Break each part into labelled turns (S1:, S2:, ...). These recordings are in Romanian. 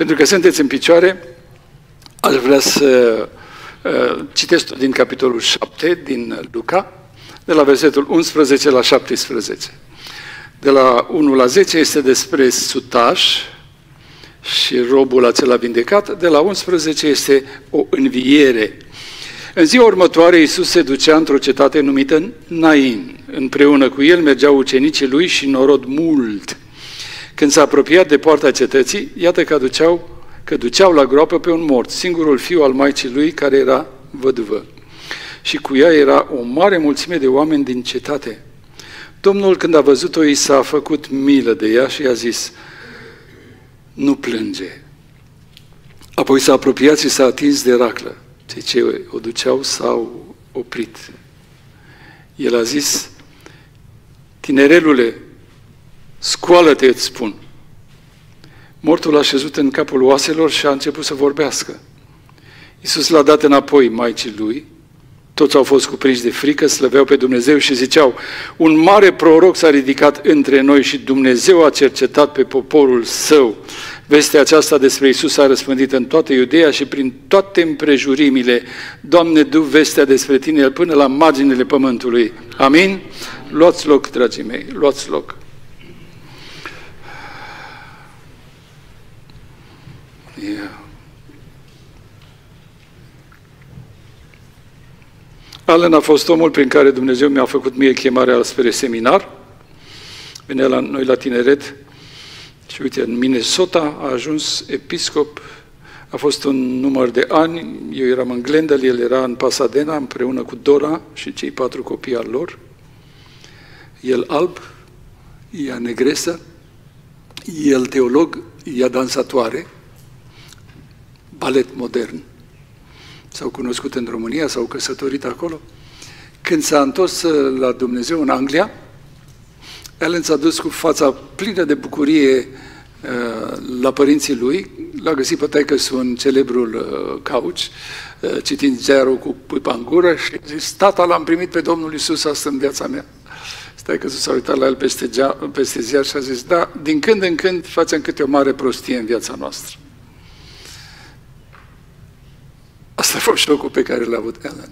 S1: Pentru că sunteți în picioare, aș vrea să uh, citesc din capitolul 7 din Luca, de la versetul 11 la 17. De la 1 la 10 este despre sutaș și robul acela vindecat, de la 11 este o înviere. În ziua următoare, Iisus se ducea într-o cetate numită Nain. Împreună cu el mergeau ucenicii lui și norod mult. Când s-a apropiat de poarta cetății, iată că duceau, că duceau la groapă pe un mort, singurul fiu al maicii lui, care era văduvă. Și cu ea era o mare mulțime de oameni din cetate. Domnul, când a văzut-o, i s-a făcut milă de ea și i-a zis, nu plânge. Apoi s-a apropiat și s-a atins de raclă. Cei ce o duceau s-au oprit. El a zis, tinerelule, scoală-te, îți spun. Mortul a șezut în capul oaselor și a început să vorbească. Iisus l-a dat înapoi maicii lui, toți au fost cuprinși de frică, slăveau pe Dumnezeu și ziceau, un mare proroc s-a ridicat între noi și Dumnezeu a cercetat pe poporul său. Vestea aceasta despre Isus a răspândit în toată Iudeea și prin toate împrejurimile. Doamne, du vestea despre tine până la marginile pământului. Amin? Luați loc, dragii mei, luați loc. Allen a fost omul prin care Dumnezeu mi-a făcut mie chemarea spre seminar. Venea la noi la tineret și uite, în Minnesota a ajuns episcop, a fost un număr de ani, eu eram în Glendale, el era în Pasadena împreună cu Dora și cei patru copii al lor. El alb, ea negresă, el teolog, ea dansatoare, balet modern. S-au cunoscut în România, s-au căsătorit acolo. Când s-a întors la Dumnezeu în Anglia, Ellen s-a dus cu fața plină de bucurie uh, la părinții lui, l-a găsit pe taică în celebrul uh, couch, uh, citind ziarul cu pupa în gură și a zis, tata l-am primit pe Domnul Isus asta în viața mea. Stai că s-a uitat la el peste, gea, peste ziar și a zis, da, din când în când facem câte o mare prostie în viața noastră. Asta a fost șocul pe care l-a avut Ellen.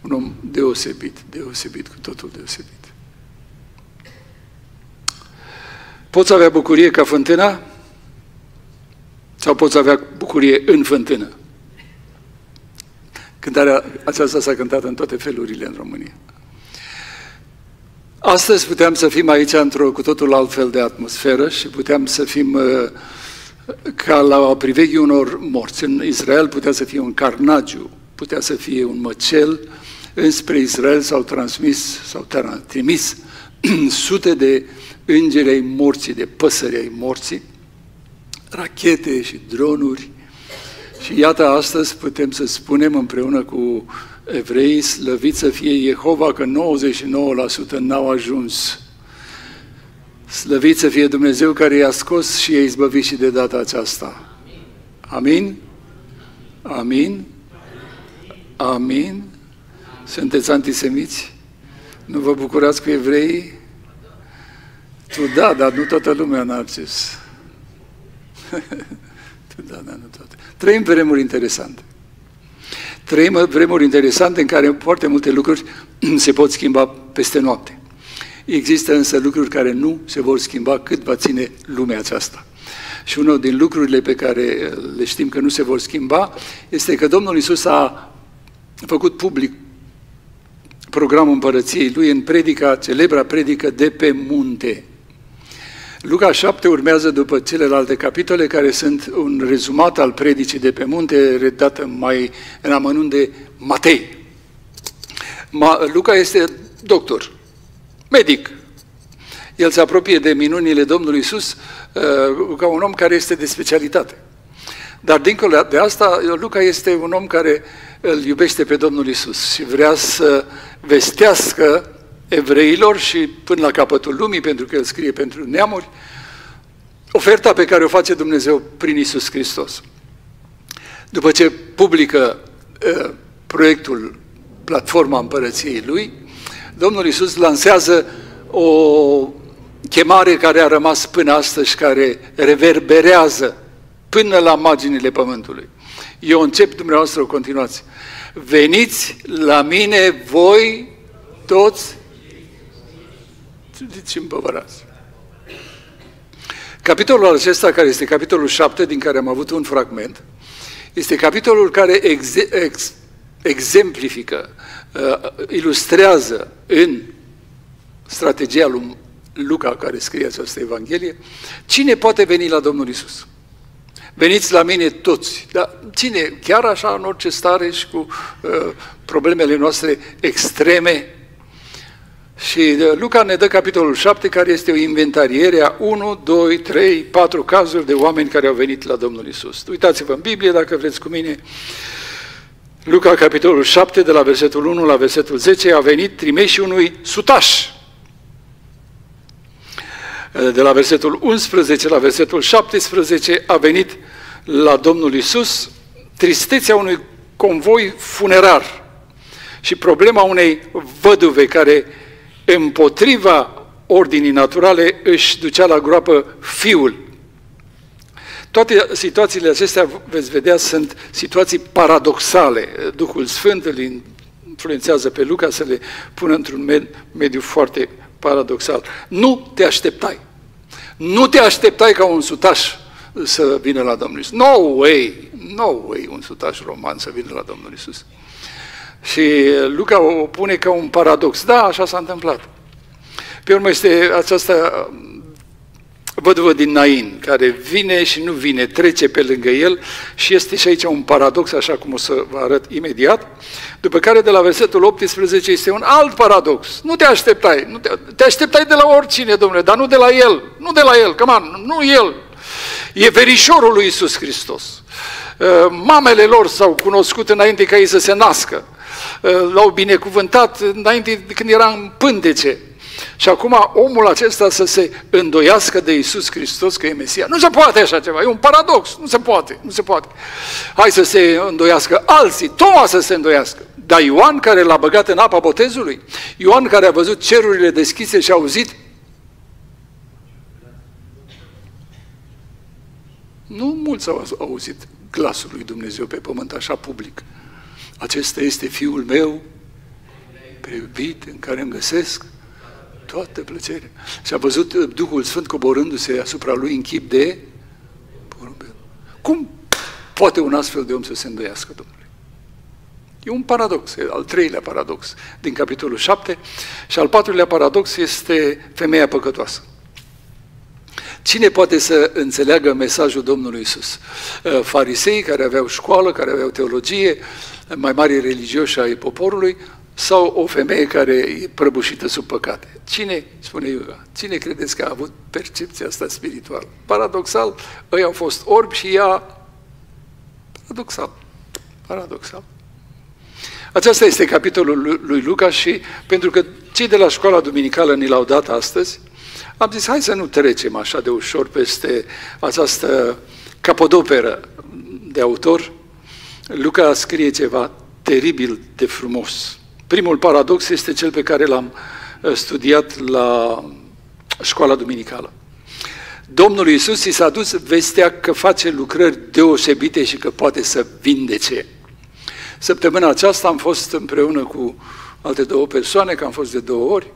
S1: Un om deosebit, deosebit, cu totul deosebit. Poți avea bucurie ca fântâna sau poți avea bucurie în fântână. Cântarea aceasta s-a cântat în toate felurile în România. Astăzi puteam să fim aici într-o cu totul altfel de atmosferă și puteam să fim uh, ca la priveghii unor morți. În Israel putea să fie un carnagiu, putea să fie un măcel, înspre Israel s-au transmis, s-au trimis sute de îngeri ai morții, de păsări ai morții, rachete și dronuri. Și iată, astăzi putem să spunem împreună cu evrei, slăvit să fie Jehova, că 99% n-au ajuns Slăvit să fie Dumnezeu care i-a scos și i-a izbăvit și de data aceasta. Amin? Amin? Amin? Sunteți antisemiți? Nu vă bucurați cu evreii? Tu da, dar nu toată lumea, Narcis. tu da, dar nu toată. Trăim vremuri interesante. Trăim vremuri interesante în care foarte multe lucruri se pot schimba peste noapte. Există însă lucruri care nu se vor schimba cât va ține lumea aceasta. Și unul din lucrurile pe care le știm că nu se vor schimba este că Domnul Isus a făcut public programul împărăției lui în predica, celebra predică de pe munte. Luca 7 urmează după celelalte capitole care sunt un rezumat al predicii de pe munte redată mai în amănunt de Matei. Ma, Luca este doctor, medic. El se apropie de minunile Domnului Isus uh, ca un om care este de specialitate. Dar dincolo de asta, Luca este un om care îl iubește pe Domnul Isus și vrea să vestească evreilor și până la capătul lumii, pentru că el scrie pentru neamuri, oferta pe care o face Dumnezeu prin Isus Hristos. După ce publică uh, proiectul Platforma Împărăției Lui, Domnul Isus lansează o chemare care a rămas până astăzi, care reverberează până la marginile pământului. Eu încep, dumneavoastră, o continuați. Veniți la mine voi toți și împăvărați. Capitolul acesta, care este capitolul 7, din care am avut un fragment, este capitolul care ex, ex, exemplifică, uh, ilustrează în strategia lui Luca, care scrie această Evanghelie, cine poate veni la Domnul Isus? Veniți la mine toți. Dar cine? Chiar așa, în orice stare și cu uh, problemele noastre extreme, și uh, Luca ne dă capitolul 7, care este o inventariere a 1, 2, 3, 4 cazuri de oameni care au venit la Domnul Isus. Uitați-vă în Biblie, dacă vreți cu mine, Luca, capitolul 7, de la versetul 1 la versetul 10, a venit trimeși unui sutaș. Uh, de la versetul 11 la versetul 17 a venit la Domnul Isus tristețea unui convoi funerar și problema unei văduve care împotriva ordinii naturale își ducea la groapă fiul. Toate situațiile acestea, veți vedea, sunt situații paradoxale. Duhul Sfânt îl influențează pe Luca să le pună într-un mediu foarte paradoxal. Nu te așteptai. Nu te așteptai ca un sutaș să vină la Domnul Isus. No way! No way un sutaș roman să vină la Domnul Isus. Și Luca o pune ca un paradox. Da, așa s-a întâmplat. Pe urmă este această văduvă din Nain, care vine și nu vine, trece pe lângă el și este și aici un paradox, așa cum o să vă arăt imediat, după care de la versetul 18 este un alt paradox. Nu te așteptai, nu te, te așteptai de la oricine, domnule, dar nu de la el, nu de la el, come on, nu el. E verișorul lui Isus Hristos. Mamele lor s-au cunoscut înainte ca ei să se nască. Uh, l-au binecuvântat înainte când era în pântece. Și acum omul acesta să se îndoiască de Isus Hristos că e Mesia. Nu se poate așa ceva, e un paradox, nu se poate, nu se poate. Hai să se îndoiască alții, Toma să se îndoiască. Dar Ioan care l-a băgat în apa botezului, Ioan care a văzut cerurile deschise și a auzit Nu mulți au auzit glasul lui Dumnezeu pe pământ așa public. Acesta este Fiul meu, iubit, în care îmi găsesc toată plăcerea. Și a văzut Duhul Sfânt coborându-se asupra lui în chip de porumbel. Cum poate un astfel de om să se îndoiască, Domnule? E un paradox, e al treilea paradox din capitolul 7 și al patrulea paradox este femeia păcătoasă. Cine poate să înțeleagă mesajul Domnului Isus? Farisei care aveau școală, care aveau teologie, mai mari religioși ai poporului sau o femeie care e prăbușită sub păcate. Cine, spune Iuga, cine credeți că a avut percepția asta spirituală? Paradoxal, ei au fost orbi și ea paradoxal. Paradoxal. Aceasta este capitolul lui Luca și pentru că cei de la școala duminicală ni l-au dat astăzi, am zis, hai să nu trecem așa de ușor peste această capodoperă de autor, Luca scrie ceva teribil de frumos. Primul paradox este cel pe care l-am uh, studiat la școala duminicală. Domnul Iisus i s-a dus vestea că face lucrări deosebite și că poate să vindece. Săptămâna aceasta am fost împreună cu alte două persoane, că am fost de două ori,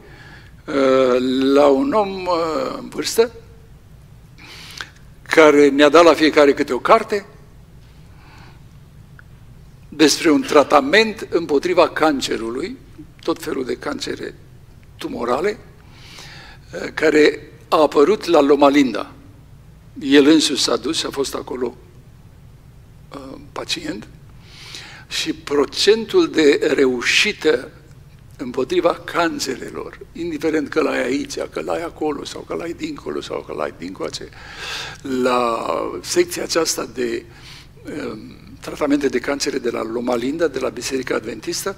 S1: uh, la un om uh, în vârstă, care ne-a dat la fiecare câte o carte despre un tratament împotriva cancerului, tot felul de cancere tumorale, eh, care a apărut la Loma Linda. El însuși s-a dus și a fost acolo uh, pacient și procentul de reușită împotriva cancerelor, indiferent că l-ai aici, că l-ai acolo, sau că l-ai dincolo, sau că l-ai dincolo, la secția aceasta de uh, tratamente de cancere de la Loma Linda, de la Biserica Adventistă,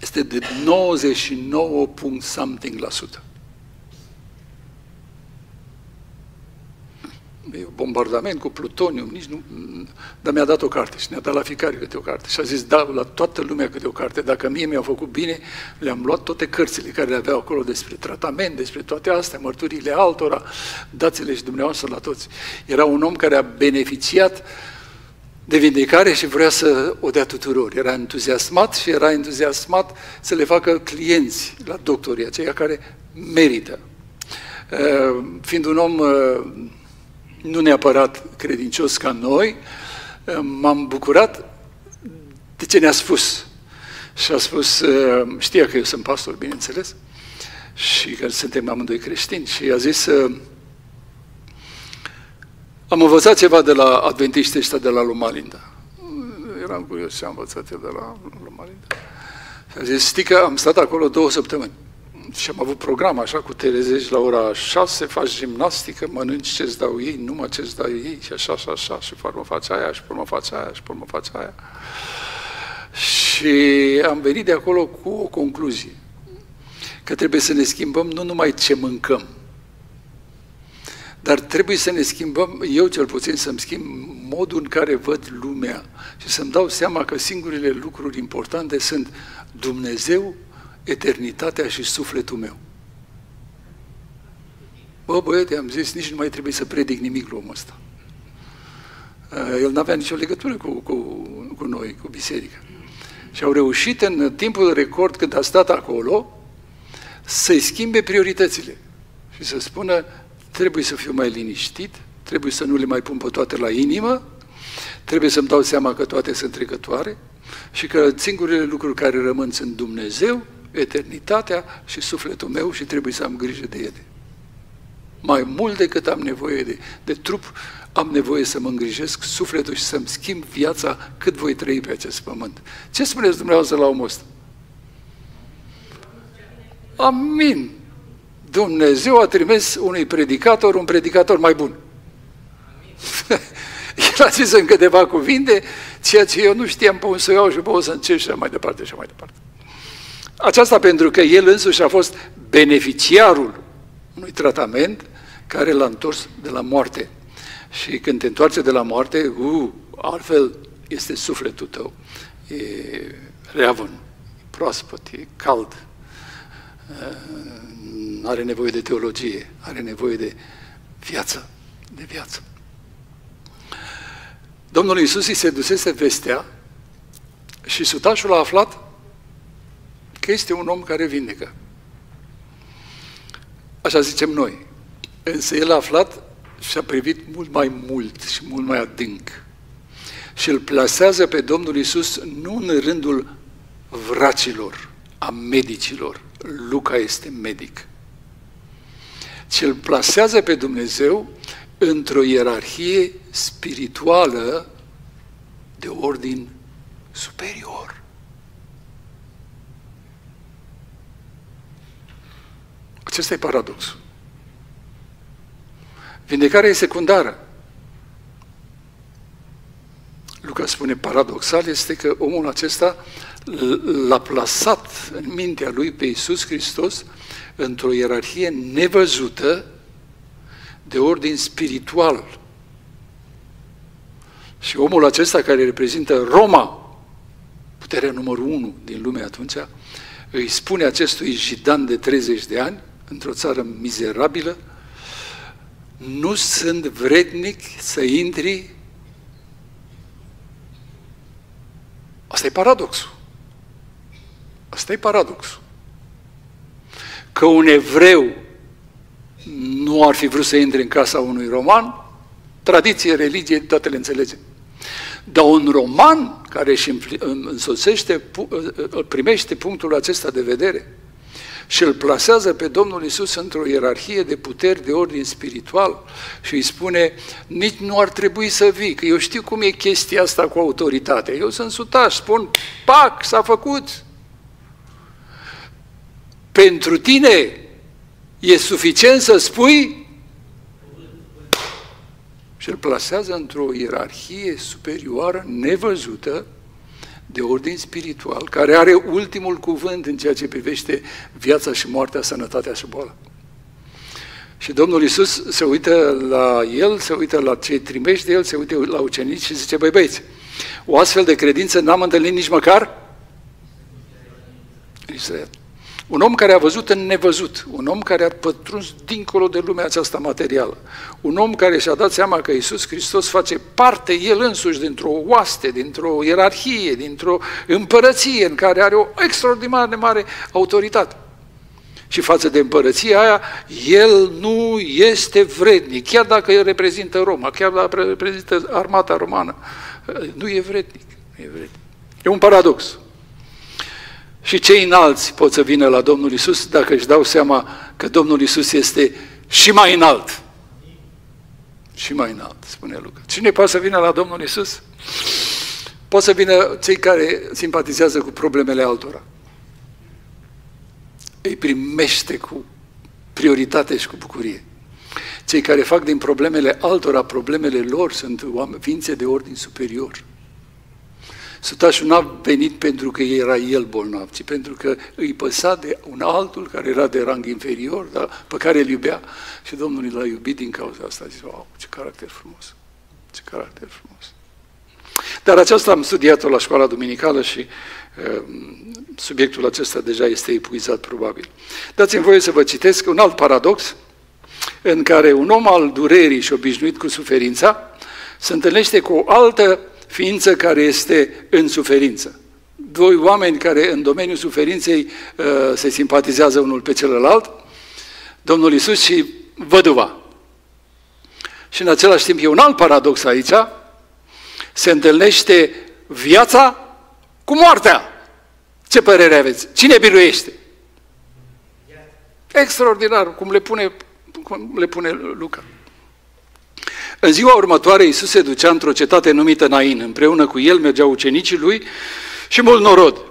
S1: este de 99 something la sută. e bombardament cu plutonium, nici nu... Dar mi-a dat o carte și ne-a dat la fiecare câte o carte. Și a zis, da, la toată lumea câte o carte. Dacă mie mi-au făcut bine, le-am luat toate cărțile care le aveau acolo despre tratament, despre toate astea, mărturile altora, dați-le și dumneavoastră la toți. Era un om care a beneficiat de vindecare și vrea să o dea tuturor. Era entuziasmat și era entuziasmat să le facă clienți la doctorii aceia care merită. Uh, fiind un om uh, nu neapărat credincios ca noi, m-am bucurat de ce ne-a spus. Și a spus, știa că eu sunt pastor, bineînțeles, și că suntem amândoi creștini, și a zis, am învățat ceva de la adventiștii ăștia de la Lumalinda. Eram curios ce am învățat eu de la Lumalinda. Și a zis, știi că am stat acolo două săptămâni și am avut program așa cu Terezeci la ora 6, faci gimnastică, mănânci ce-ți dau ei, numai ce-ți dau ei și așa și așa și pe faci aia și pe faci aia și pe faci aia. Și am venit de acolo cu o concluzie, că trebuie să ne schimbăm nu numai ce mâncăm, dar trebuie să ne schimbăm, eu cel puțin să-mi schimb modul în care văd lumea și să-mi dau seama că singurele lucruri importante sunt Dumnezeu eternitatea și sufletul meu. Bă, băiete, am zis, nici nu mai trebuie să predic nimic la omul ăsta. Uh, el n-avea nicio legătură cu, cu, cu noi, cu biserica. Și au reușit în timpul record când a stat acolo să-i schimbe prioritățile și să spună trebuie să fiu mai liniștit, trebuie să nu le mai pun pe toate la inimă, trebuie să-mi dau seama că toate sunt trecătoare și că singurele lucruri care rămân sunt Dumnezeu eternitatea și sufletul meu și trebuie să am grijă de ele. Mai mult decât am nevoie de, de trup, am nevoie să mă îngrijesc sufletul și să-mi schimb viața cât voi trăi pe acest pământ. Ce spuneți dumneavoastră la omul ăsta? Amin! Dumnezeu a trimis unui predicator un predicator mai bun. El a zis în câteva cuvinte ceea ce eu nu știam pe un să iau și pe un să încerc și mai departe și mai departe. Aceasta pentru că el însuși a fost beneficiarul unui tratament care l-a întors de la moarte. Și când te întoarce de la moarte, uh, altfel este sufletul tău. E reavăn, proaspăt, e cald, uh, are nevoie de teologie, are nevoie de viață, de viață. Domnul Iisus îi se dusese vestea și sutașul a aflat că este un om care vindecă. Așa zicem noi. Însă el a aflat și a privit mult mai mult și mult mai adânc. Și îl plasează pe Domnul Isus nu în rândul vracilor, a medicilor. Luca este medic. Ci îl plasează pe Dumnezeu într-o ierarhie spirituală de ordin superior. Acesta e paradoxul. Vindecarea e secundară. Luca spune paradoxal este că omul acesta l-a plasat în mintea lui pe Iisus Hristos într-o ierarhie nevăzută de ordin spiritual. Și omul acesta care reprezintă Roma, puterea numărul unu din lume atunci, îi spune acestui jidan de 30 de ani, într-o țară mizerabilă, nu sunt vrednic să intri. Asta e paradoxul. Asta e paradoxul. Că un evreu nu ar fi vrut să intre în casa unui roman, tradiție, religie, toate le înțelegem. Dar un roman care își însoțește, îl primește punctul acesta de vedere, și îl plasează pe Domnul Isus într-o ierarhie de puteri de ordin spiritual și îi spune, nici nu ar trebui să vii, că eu știu cum e chestia asta cu autoritatea. Eu sunt sutaș, spun, pac, s-a făcut. Pentru tine e suficient să spui și îl plasează într-o ierarhie superioară, nevăzută, de ordin spiritual, care are ultimul cuvânt în ceea ce privește viața și moartea, sănătatea și boala. Și Domnul Iisus se uită la el, se uită la cei trimiși de el, se uită la ucenici și zice, băi băieți, o astfel de credință n-am întâlnit nici măcar în Israel. Un om care a văzut în nevăzut, un om care a pătruns dincolo de lumea aceasta materială, un om care și-a dat seama că Isus Hristos face parte El însuși dintr-o oaste, dintr-o ierarhie, dintr-o împărăție în care are o extraordinar de mare autoritate. Și față de împărăția aia, el nu este vrednic, chiar dacă el reprezintă Roma, chiar dacă reprezintă armata romană. Nu e vrednic. Nu e, vrednic. e un paradox. Și cei înalți pot să vină la Domnul Isus dacă își dau seama că Domnul Isus este și mai înalt. Și mai înalt, spune Luca. Cine poate să vină la Domnul Isus? Pot să vină cei care simpatizează cu problemele altora. Îi primește cu prioritate și cu bucurie. Cei care fac din problemele altora problemele lor sunt ființe de ordin superior. Sutașul n-a venit pentru că era el bolnav, ci pentru că îi păsa de un altul care era de rang inferior, dar pe care îl iubea. Și Domnul l-a iubit din cauza asta. A zis, wow, ce caracter frumos! Ce caracter frumos! Dar aceasta am studiat-o la școala duminicală și uh, subiectul acesta deja este epuizat probabil. Dați-mi voie să vă citesc un alt paradox în care un om al durerii și obișnuit cu suferința se întâlnește cu o altă ființă care este în suferință. Doi oameni care în domeniul suferinței uh, se simpatizează unul pe celălalt, Domnul Isus și văduva. Și în același timp e un alt paradox aici, se întâlnește viața cu moartea. Ce părere aveți? Cine biruiește? Extraordinar, cum le pune, cum le pune Luca. În ziua următoare, Iisus se ducea într-o cetate numită Nain. Împreună cu el mergeau ucenicii lui și mult norod.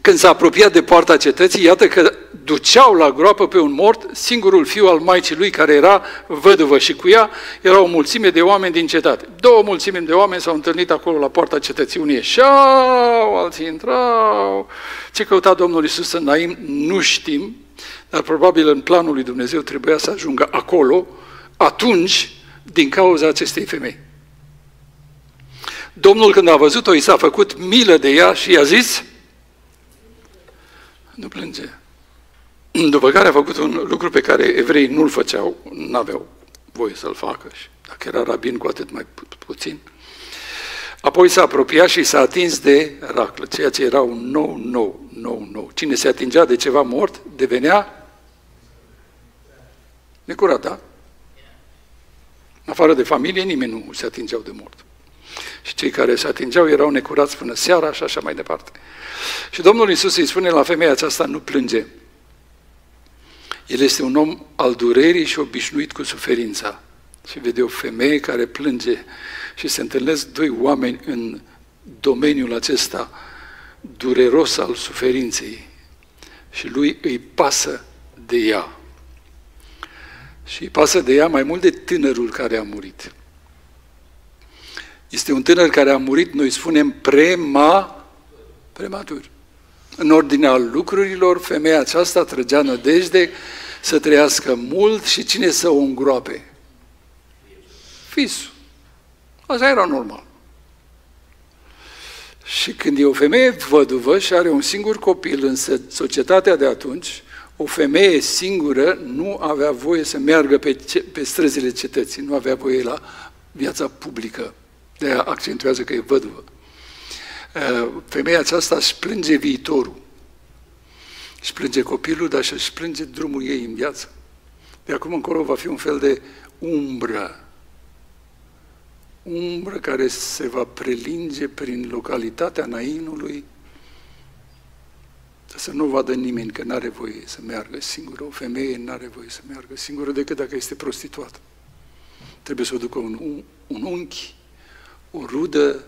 S1: Când s-a apropiat de poarta cetății, iată că duceau la groapă pe un mort singurul fiu al maicii lui, care era văduvă și cu ea era o mulțime de oameni din cetate. Două mulțimi de oameni s-au întâlnit acolo la poarta cetății. Unii ieșeau, alții intrau. Ce căuta Domnul Iisus în Naim, nu știm, dar probabil în planul lui Dumnezeu trebuia să ajungă acolo, atunci din cauza acestei femei. Domnul când a văzut-o, i s-a făcut milă de ea și i-a zis, nu plânge. După care a făcut un lucru pe care evreii nu-l făceau, n-aveau voie să-l facă și dacă era rabin cu atât mai pu- puțin. Apoi s-a apropiat și s-a atins de raclă, ceea ce era un nou, nou, nou, nou. Cine se atingea de ceva mort devenea necurat, da? În afară de familie, nimeni nu se atingeau de mort. Și cei care se atingeau erau necurați până seara și așa mai departe. Și Domnul Iisus îi spune la femeia aceasta, nu plânge. El este un om al durerii și obișnuit cu suferința. Și vede o femeie care plânge și se întâlnesc doi oameni în domeniul acesta dureros al suferinței. Și lui îi pasă de ea. Și îi pasă de ea mai mult de tânărul care a murit. Este un tânăr care a murit, noi spunem, prema, prematur. În ordinea lucrurilor, femeia aceasta trăgea nădejde să trăiască mult și cine să o îngroape? Fisul. Asta era normal. Și când e o femeie văduvă și are un singur copil în societatea de atunci, o femeie singură nu avea voie să meargă pe, pe străzile cetății, nu avea voie la viața publică. De aia accentuează că e văduvă. Uh, femeia aceasta își plânge viitorul. Își plânge copilul, dar și își plânge drumul ei în viață. De acum încolo va fi un fel de umbră. Umbră care se va prelinge prin localitatea Nainului, să nu vadă nimeni că nu are voie să meargă singură. O femeie nu are voie să meargă singură decât dacă este prostituată. Trebuie să o ducă un, un unchi, o rudă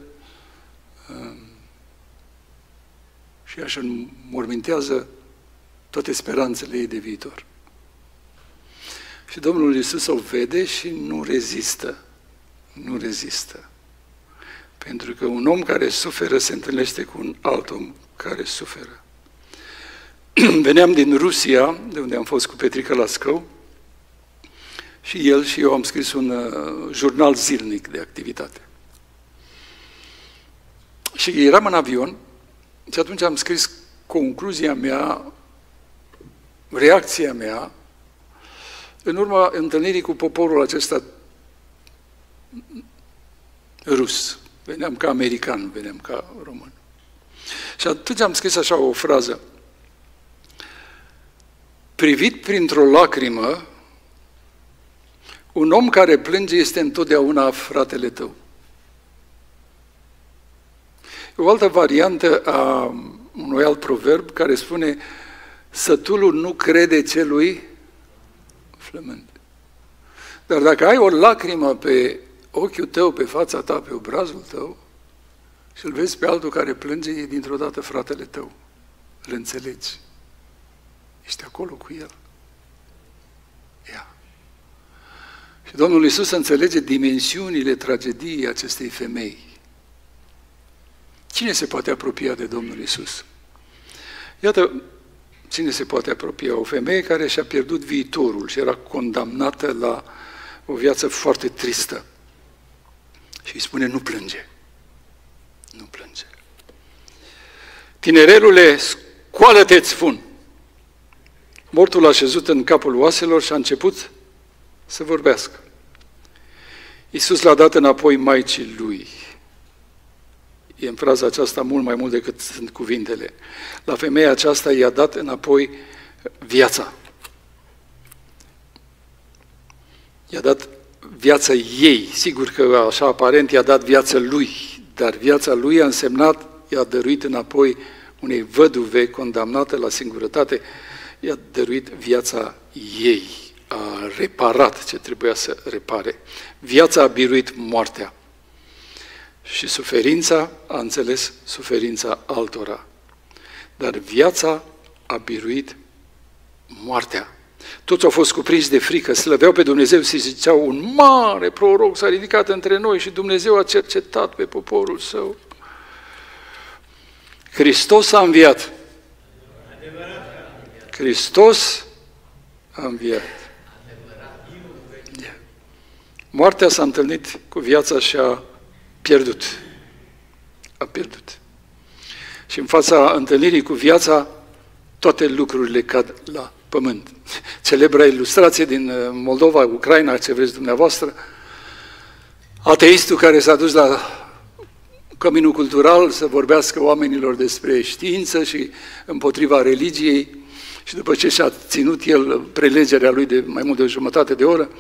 S1: um, și așa mormintează toate speranțele ei de viitor. Și Domnul Iisus o vede și nu rezistă. Nu rezistă. Pentru că un om care suferă se întâlnește cu un alt om care suferă. Veneam din Rusia, de unde am fost cu Petrica la Scău, Și el și eu am scris un uh, jurnal zilnic de activitate. Și eram în avion și atunci am scris concluzia mea, reacția mea, în urma întâlnirii cu poporul acesta rus. Veneam ca american, veneam ca român. Și atunci am scris așa o frază. Privit printr-o lacrimă, un om care plânge este întotdeauna fratele tău. O altă variantă a unui alt proverb care spune sătulul nu crede celui flământ. Dar dacă ai o lacrimă pe ochiul tău, pe fața ta, pe obrazul tău, și îl vezi pe altul care plânge, e dintr-o dată fratele tău. Îl înțelegi. Ești acolo cu el. Ia. Și Domnul Iisus înțelege dimensiunile tragediei acestei femei. Cine se poate apropia de Domnul Isus? Iată, cine se poate apropia? O femeie care și-a pierdut viitorul și era condamnată la o viață foarte tristă. Și îi spune, nu plânge. Nu plânge. Tinerelule, scoală-te-ți spun. Mortul a șezut în capul oaselor și a început să vorbească. Iisus l-a dat înapoi Maicii lui. E în fraza aceasta mult mai mult decât sunt cuvintele. La femeia aceasta i-a dat înapoi viața. I-a dat viața ei. Sigur că așa aparent i-a dat viața lui, dar viața lui a însemnat, i-a dăruit înapoi unei văduve condamnată la singurătate, i-a dăruit viața ei, a reparat ce trebuia să repare. Viața a biruit moartea. Și suferința a înțeles suferința altora. Dar viața a biruit moartea. Toți au fost cuprinși de frică, slăveau pe Dumnezeu și ziceau, un mare proroc s-a ridicat între noi și Dumnezeu a cercetat pe poporul său. Hristos a înviat. Hristos a înviat. Moartea s-a întâlnit cu viața și a pierdut. A pierdut. Și în fața întâlnirii cu viața, toate lucrurile cad la pământ. Celebra ilustrație din uh, Moldova, Ucraina, ce vreți dumneavoastră, ateistul care s-a dus la căminul cultural să vorbească oamenilor despre știință și împotriva religiei și după ce și-a ținut el prelegerea lui de mai mult de o jumătate de oră,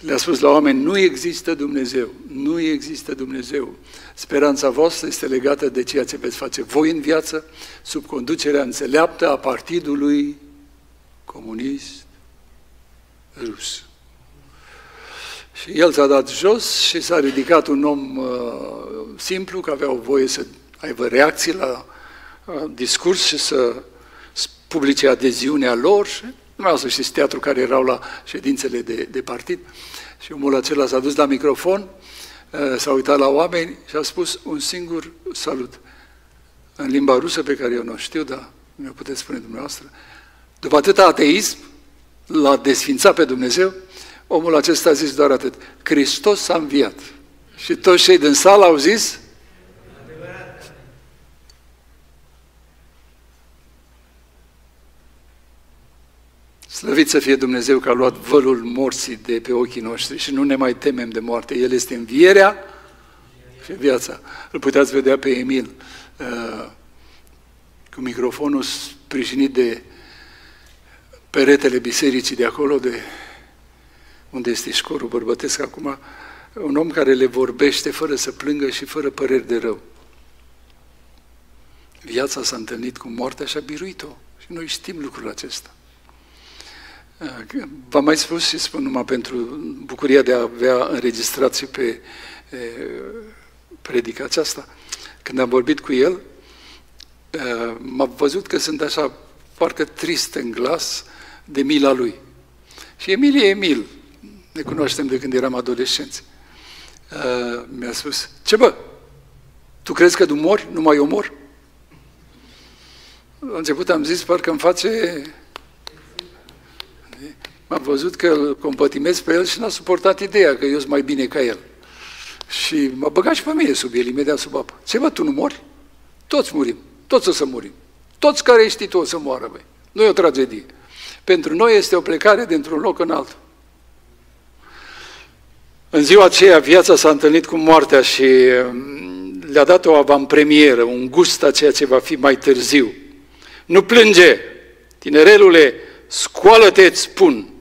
S1: le-a spus la oameni, nu există Dumnezeu, nu există Dumnezeu. Speranța voastră este legată de ceea ce veți face voi în viață, sub conducerea înțeleaptă a partidului comunist rus. Și el s-a dat jos și s-a ridicat un om uh, simplu, că avea o voie să aibă reacții la uh, discurs și să publice adeziunea lor. Și, nu să știți teatru care erau la ședințele de, de partid. Și omul acela s-a dus la microfon, uh, s-a uitat la oameni și a spus un singur salut. În limba rusă pe care eu nu știu, dar mi-o puteți spune dumneavoastră. După atâta ateism, l-a desfințat pe Dumnezeu, omul acesta a zis doar atât. Hristos s-a înviat. Și toți cei din sală au zis, Slăvit să fie Dumnezeu că a luat vălul morții de pe ochii noștri și nu ne mai temem de moarte. El este învierea și viața. Îl puteți vedea pe Emil uh, cu microfonul sprijinit de peretele bisericii de acolo, de unde este școrul bărbătesc acum, un om care le vorbește fără să plângă și fără păreri de rău. Viața s-a întâlnit cu moartea și a biruit-o. Și noi știm lucrul acesta. V-am mai spus și spun numai pentru bucuria de a avea înregistrație pe e, predica aceasta. Când am vorbit cu el, m-a văzut că sunt așa parcă trist în glas de mila lui. Și Emil e Emil. Ne cunoaștem de când eram adolescenți. mi-a spus, ce bă, tu crezi că tu mori, nu mai omor? La început am zis, parcă îmi face am văzut că îl compătimez pe el și n-a suportat ideea că eu sunt mai bine ca el. Și m-a băgat și pe mine sub el, imediat sub apă. Ce bă, tu nu mori? Toți murim. Toți o să murim. Toți care știi tu o să moară, băi. Nu e o tragedie. Pentru noi este o plecare dintr-un loc în altul. În ziua aceea viața s-a întâlnit cu moartea și mm, le-a dat o avantpremieră, un gust a ceea ce va fi mai târziu. Nu plânge, tinerelule, scoală-te, îți spun.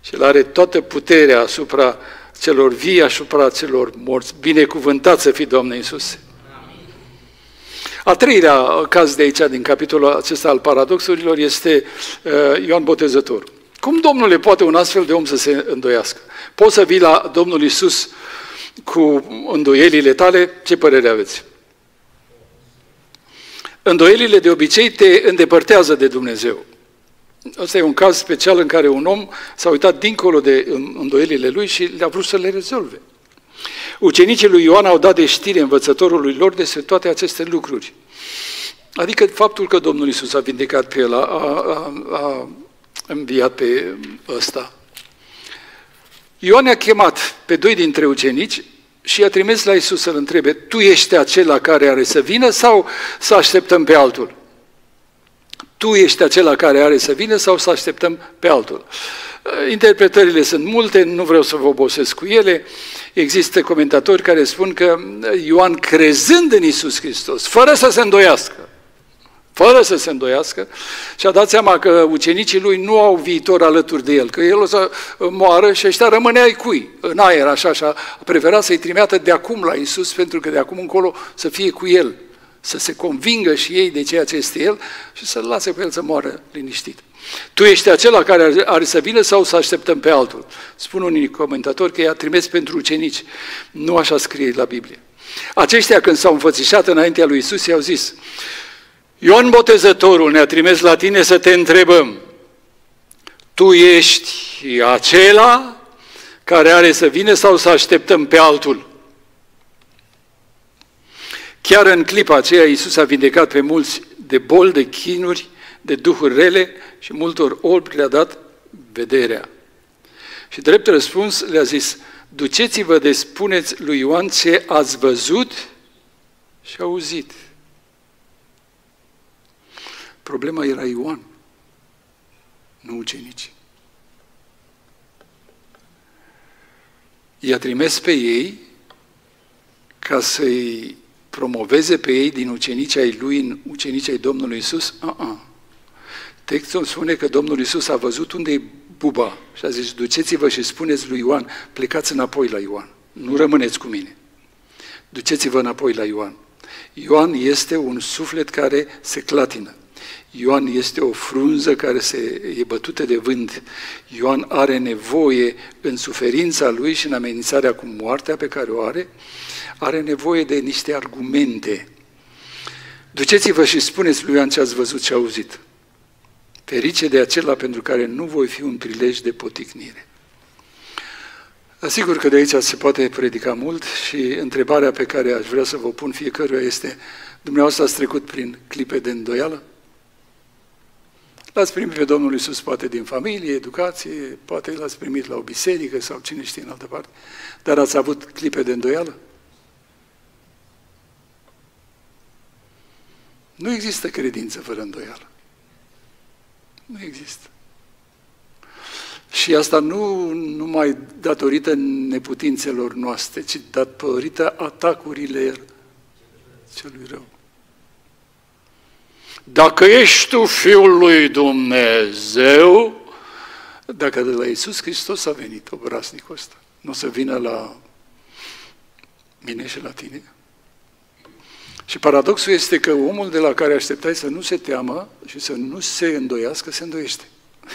S1: Și el are toată puterea asupra celor vii, asupra celor morți. Binecuvântat să fii, Doamne Iisuse. A treilea caz de aici, din capitolul acesta al paradoxurilor, este uh, Ioan Botezător. Cum, Domnule, poate un astfel de om să se îndoiască? Poți să vii la Domnul Isus cu îndoielile tale? Ce părere aveți? Îndoielile de obicei te îndepărtează de Dumnezeu. Asta e un caz special în care un om s-a uitat dincolo de îndoielile lui și le-a vrut să le rezolve. Ucenicii lui Ioan au dat de știre învățătorului lor despre toate aceste lucruri. Adică faptul că Domnul Isus a vindecat pe el, a, a, a înviat pe ăsta. Ioan a chemat pe doi dintre ucenici și i-a trimis la Isus să-l întrebe, tu ești acela care are să vină sau să așteptăm pe altul? Tu ești acela care are să vină sau să așteptăm pe altul? Interpretările sunt multe, nu vreau să vă obosesc cu ele. Există comentatori care spun că Ioan, crezând în Isus Hristos, fără să se îndoiască, fără să se îndoiască, și-a dat seama că ucenicii lui nu au viitor alături de el, că el o să moară și ăștia rămâne ai cui, în aer, așa, așa. A preferat să-i trimeată de acum la Isus, pentru că de acum încolo să fie cu el, să se convingă și ei de ceea ce este el și să-l lase pe el să moară liniștit. Tu ești acela care are să vină sau să așteptăm pe altul? Spun unii comentatori că i-a trimis pentru ucenici. Nu așa scrie la Biblie. Aceștia când s-au înfățișat înaintea lui Isus i-au zis, Ioan Botezătorul ne-a trimis la tine să te întrebăm, tu ești acela care are să vină sau să așteptăm pe altul? Chiar în clipa aceea Iisus a vindecat pe mulți de boli, de chinuri, de duhuri rele și multor orbi le-a dat vederea. Și drept răspuns le-a zis, duceți-vă de spuneți lui Ioan ce ați văzut și auzit. Problema era Ioan, nu ucenici. I-a trimis pe ei ca să-i promoveze pe ei din ucenicii ai lui în ucenicii ai Domnului Isus? Uh-uh. Textul spune că Domnul Isus a văzut unde e buba și a zis, duceți-vă și spuneți lui Ioan, plecați înapoi la Ioan, nu rămâneți cu mine. Duceți-vă înapoi la Ioan. Ioan este un suflet care se clatină. Ioan este o frunză care se, e bătută de vânt. Ioan are nevoie în suferința lui și în amenințarea cu moartea pe care o are, are nevoie de niște argumente. Duceți-vă și spuneți lui Ioan ce ați văzut și auzit. Ferice de acela pentru care nu voi fi un prilej de poticnire. Asigur că de aici se poate predica mult și întrebarea pe care aș vrea să vă pun fiecăruia este dumneavoastră ați trecut prin clipe de îndoială? L-ați primit pe Domnul Iisus poate din familie, educație, poate l-ați primit la o biserică sau cine știe în altă parte, dar ați avut clipe de îndoială? Nu există credință fără îndoială. Nu există. Și asta nu numai datorită neputințelor noastre, ci datorită atacurile celui rău. Dacă ești tu Fiul lui Dumnezeu, dacă de la Iisus Hristos a venit obraznicul ăsta, nu o să vină la mine și la tine? Și paradoxul este că omul de la care așteptai să nu se teamă și să nu se îndoiască, se îndoiește.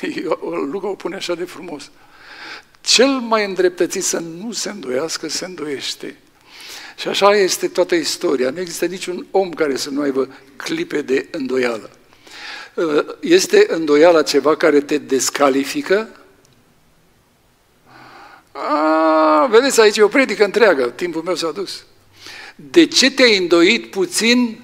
S1: Luca o pune așa de frumos. Cel mai îndreptățit să nu se îndoiască, se îndoiește. Și așa este toată istoria. Nu există niciun om care să nu aibă clipe de îndoială. Este îndoiala ceva care te descalifică? A, vedeți, aici e o predică întreagă, timpul meu s-a dus. De ce te-ai îndoit puțin?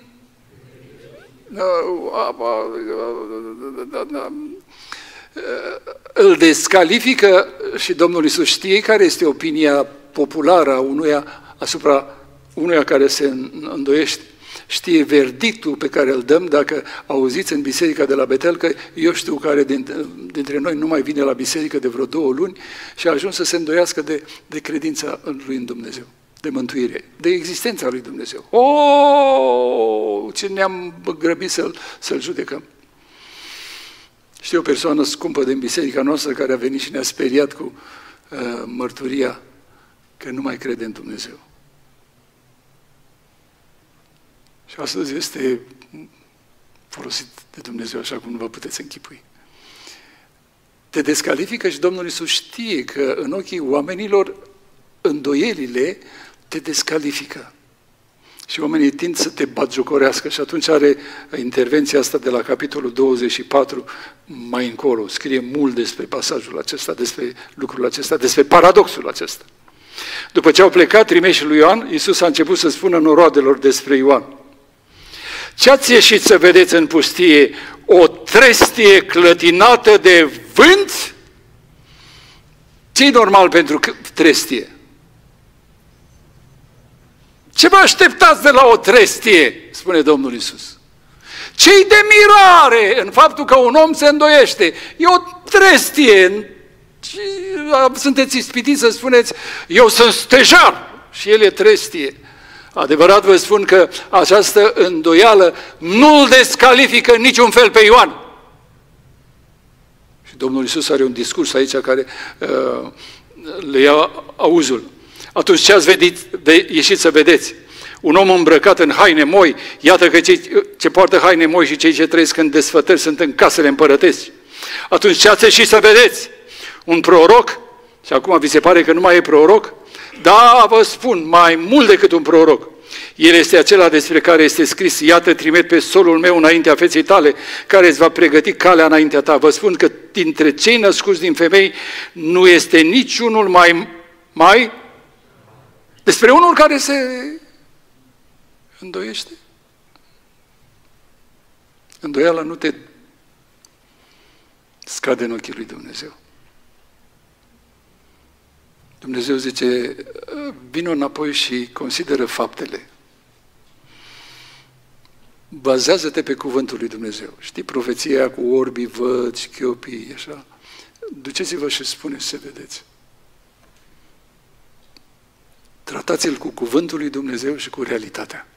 S1: îl descalifică și Domnul Iisus știe care este opinia populară a unuia asupra unuia care se îndoiește. Știe verdictul pe care îl dăm dacă auziți în biserica de la Betel că eu știu care dintre noi nu mai vine la biserică de vreo două luni și a ajuns să se îndoiască de, de credința în lui în Dumnezeu de mântuire, de existența lui Dumnezeu. O, oh, ce ne-am grăbit să-l, să judecăm. Știu o persoană scumpă din biserica noastră care a venit și ne-a speriat cu uh, mărturia că nu mai crede în Dumnezeu. Și astăzi este folosit de Dumnezeu așa cum nu vă puteți închipui. Te descalifică și Domnul Iisus știe că în ochii oamenilor îndoielile te descalifică. Și oamenii tind să te batjocorească și atunci are intervenția asta de la capitolul 24 mai încolo. Scrie mult despre pasajul acesta, despre lucrul acesta, despre paradoxul acesta. După ce au plecat trimeșii lui Ioan, Iisus a început să spună noroadelor despre Ioan. Ce ați ieșit să vedeți în pustie? O trestie clătinată de vânt? ce normal pentru trestie? Ce vă așteptați de la o trestie? Spune Domnul Isus. Ce-i de mirare în faptul că un om se îndoiește? E o trestie. Sunteți ispitiți să spuneți, eu sunt stejar și el e trestie. Adevărat vă spun că această îndoială nu îl descalifică niciun fel pe Ioan. Și Domnul Isus are un discurs aici care uh, le ia auzul. Atunci ce ați vedit, de, ieșit să vedeți? Un om îmbrăcat în haine moi, iată că cei ce poartă haine moi și cei ce trăiesc în desfătări sunt în casele împărătești. Atunci ce ați ieșit să vedeți? Un proroc? Și acum vi se pare că nu mai e proroc? Da, vă spun, mai mult decât un proroc. El este acela despre care este scris, iată, trimit pe solul meu înaintea feței tale, care îți va pregăti calea înaintea ta. Vă spun că dintre cei născuți din femei nu este niciunul mai, mai despre unul care se îndoiește. Îndoiala nu te scade în ochii lui Dumnezeu. Dumnezeu zice, vină înapoi și consideră faptele. Bazează-te pe cuvântul lui Dumnezeu. Știi profeția cu orbii, văd, chiopii, așa? Duceți-vă și spuneți să vedeți. Tratați-l cu cuvântul lui Dumnezeu și cu realitatea.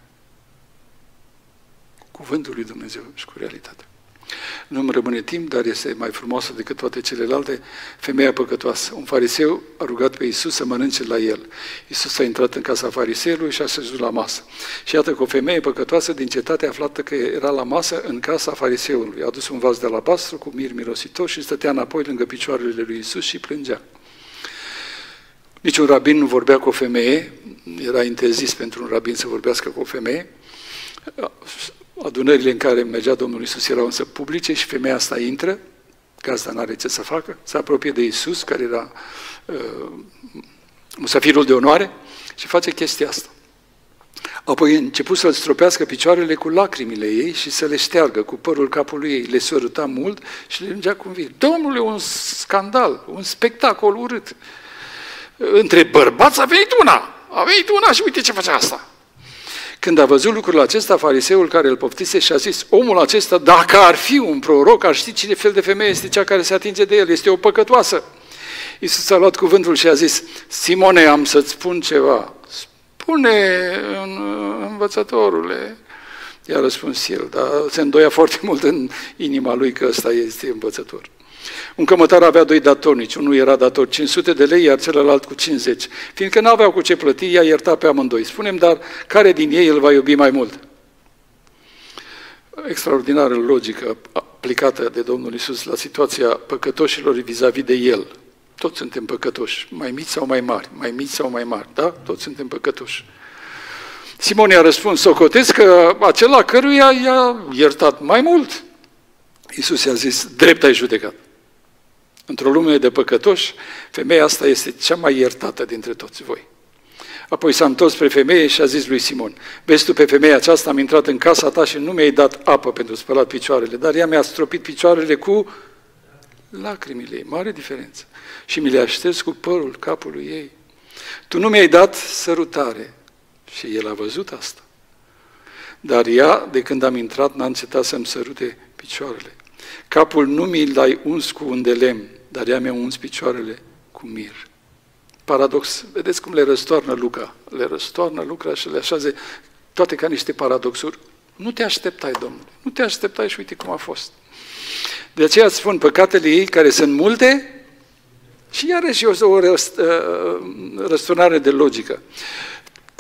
S1: Cu cuvântul lui Dumnezeu și cu realitatea. Nu îmi rămâne timp, dar este mai frumoasă decât toate celelalte, femeia păcătoasă. Un fariseu a rugat pe Iisus să mănânce la el. Iisus a intrat în casa fariseului și a săjut la masă. Și iată că o femeie păcătoasă din cetate aflată că era la masă în casa fariseului. A adus un vas de alabastru cu mir mirositor și stătea înapoi lângă picioarele lui Iisus și plângea. Niciun rabin nu vorbea cu o femeie, era interzis pentru un rabin să vorbească cu o femeie. Adunările în care mergea Domnul Isus erau însă publice și femeia asta intră, gazda nu are ce să facă, se apropie de Isus, care era uh, musafirul de onoare, și face chestia asta. Apoi a început să-l stropească picioarele cu lacrimile ei și să le șteargă cu părul capului ei. Le săruta mult și le lungea cum vii. Domnule, un scandal, un spectacol urât. Între bărbați a venit una, a venit una și uite ce face asta. Când a văzut lucrul acesta, fariseul care îl poftise și a zis, omul acesta, dacă ar fi un proroc, ar ști cine fel de femeie este cea care se atinge de el, este o păcătoasă. Iisus a luat cuvântul și a zis, Simone, am să-ți spun ceva. Spune, învățătorule. I-a răspuns el, dar se îndoia foarte mult în inima lui că ăsta este învățător. Un cămătar avea doi datornici, unul era dator 500 de lei, iar celălalt cu 50. Fiindcă nu aveau cu ce plăti, i-a iertat pe amândoi. Spunem, dar care din ei îl va iubi mai mult? Extraordinară logică aplicată de Domnul Isus la situația păcătoșilor vis-a-vis de El. Toți suntem păcătoși, mai mici sau mai mari, mai mici sau mai mari, da? Toți suntem păcătoși. Simon i-a răspuns, socotesc că acela căruia i-a iertat mai mult. Iisus i-a zis, drept ai judecat. Într-o lume de păcătoși, femeia asta este cea mai iertată dintre toți voi. Apoi s-a întors spre femeie și a zis lui Simon, vezi tu pe femeia aceasta, am intrat în casa ta și nu mi-ai dat apă pentru spălat picioarele, dar ea mi-a stropit picioarele cu lacrimile ei. Mare diferență. Și mi le așters cu părul capului ei. Tu nu mi-ai dat sărutare. Și el a văzut asta. Dar ea, de când am intrat, n-a încetat să-mi sărute picioarele. Capul nu mi l-ai uns cu un de lemn, dar ea mi-a uns picioarele cu mir. Paradox. Vedeți cum le răstoarnă Luca. Le răstoarnă Luca și le așează toate ca niște paradoxuri. Nu te așteptai, Domnule. Nu te așteptai și uite cum a fost. De aceea îți spun, păcatele ei, care sunt multe, și iarăși o, o răsturnare de logică.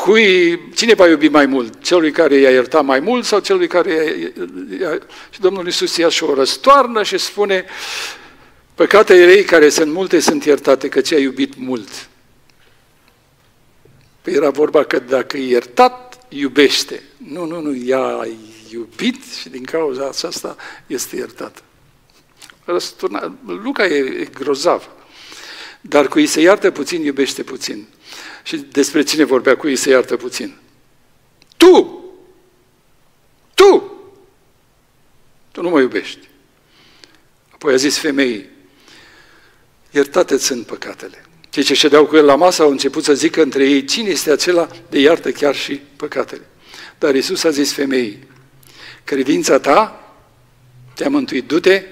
S1: Cui, cine va iubi mai mult? Celui care i-a iertat mai mult sau celui care i-a... Și Domnul Iisus ia și o răstoarnă și spune Păcatele ei care sunt multe sunt iertate, că ți-a iubit mult. Păi era vorba că dacă e iertat, iubește. Nu, nu, nu, ea a iubit și din cauza aceasta este iertat. Răsturna. Luca e, e grozav. Dar cu ei se iartă puțin, iubește puțin. Și despre cine vorbea cu ei se iartă puțin? Tu! Tu! Tu nu mă iubești. Apoi a zis femeii, iertate sunt păcatele. Cei ce ședeau cu el la masă au început să zică între ei, cine este acela de iartă chiar și păcatele. Dar Isus a zis femeii, credința ta te-a mântuit, du-te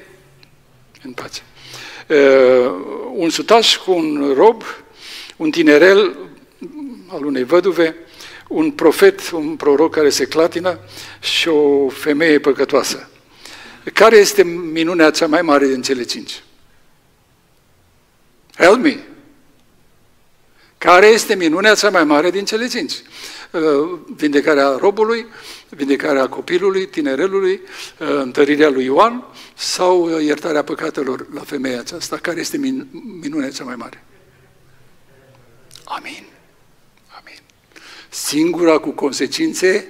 S1: în pace. Uh, un sutaș cu un rob, un tinerel al unei văduve, un profet, un proroc care se clatină și o femeie păcătoasă. Care este minunea cea mai mare din cele cinci? Help me! Care este minunea cea mai mare din cele cinci? Uh, vindecarea robului, vindecarea copilului, tinerelului, uh, întărirea lui Ioan sau uh, iertarea păcatelor la femeia aceasta? Care este minunea cea mai mare? Amin. Amin. Singura cu consecințe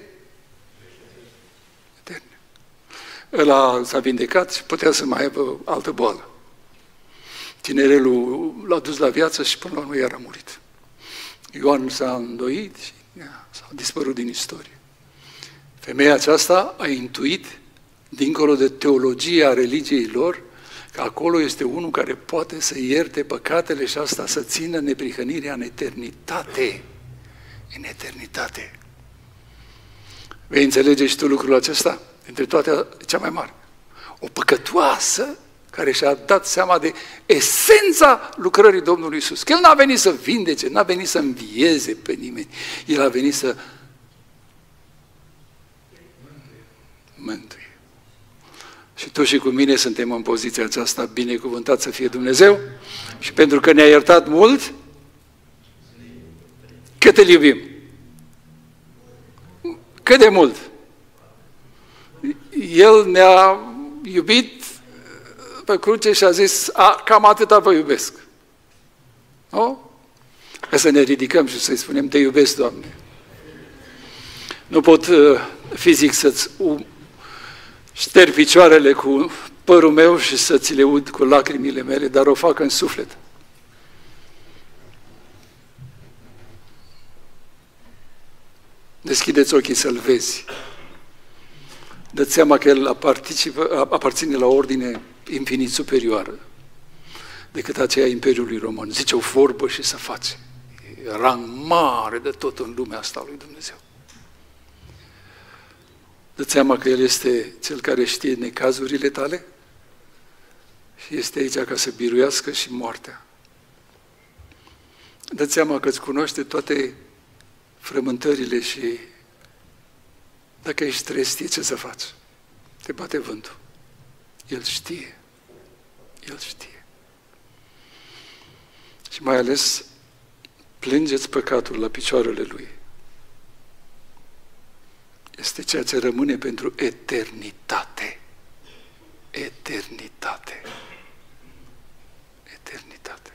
S1: eterne. Ăla s-a vindecat și putea să mai aibă altă boală. Tinerelul l-a dus la viață și până la urmă iar a murit. Ioan s-a îndoit și s-a dispărut din istorie. Femeia aceasta a intuit, dincolo de teologia religiei lor, că acolo este unul care poate să ierte păcatele și asta să țină neprihănirea în eternitate. În eternitate. Vei înțelege și tu lucrul acesta? Între toate, cea mai mare. O păcătoasă care și-a dat seama de esența lucrării Domnului Isus. Că El n-a venit să vindece, n-a venit să învieze pe nimeni. El a venit să mântuie. Și tu și cu mine suntem în poziția aceasta, binecuvântat să fie Dumnezeu și pentru că ne-a iertat mult, cât îl iubim? Cât de mult? El ne-a iubit pe cruce și a zis, a, cam atâta vă iubesc. Nu? Ca să ne ridicăm și să-i spunem, te iubesc, Doamne. Nu pot uh, fizic să-ți șterg picioarele cu părul meu și să ți le ud cu lacrimile mele, dar o fac în suflet. Deschideți ochii să-L vezi. dă seama că El aparține la ordine infinit superioară decât aceea Imperiului Roman. Zice o vorbă și să face. E rang mare de tot în lumea asta lui Dumnezeu. dă seama că El este Cel care știe necazurile tale și este aici ca să biruiască și moartea. dă seama că îți cunoaște toate frământările și dacă ești trezit știi ce să faci. Te bate vântul. El știe. El știe. Și mai ales, plângeți păcatul la picioarele Lui. Este ceea ce rămâne pentru eternitate. Eternitate. Eternitate.